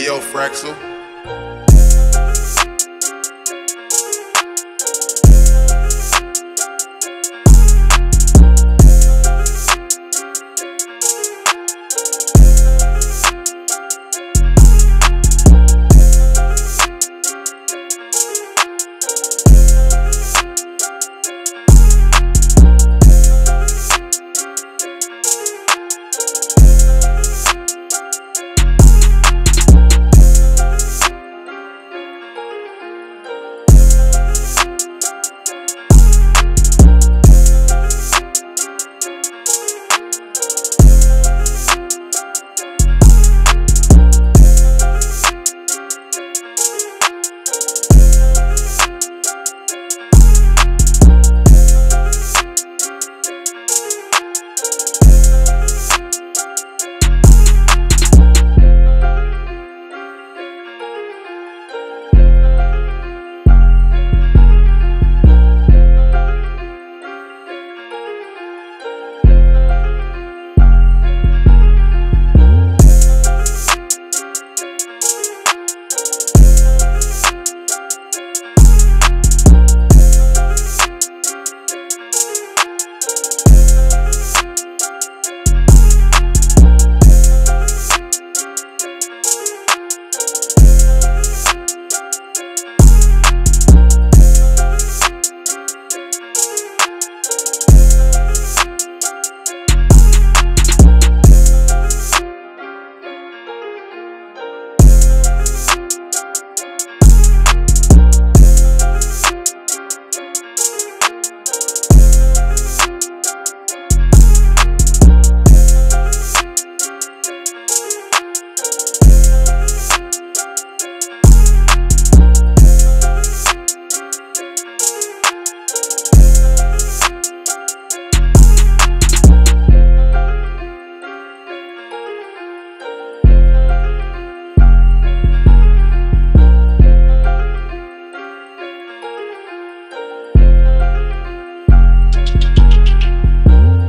Hey yo, Fraxel.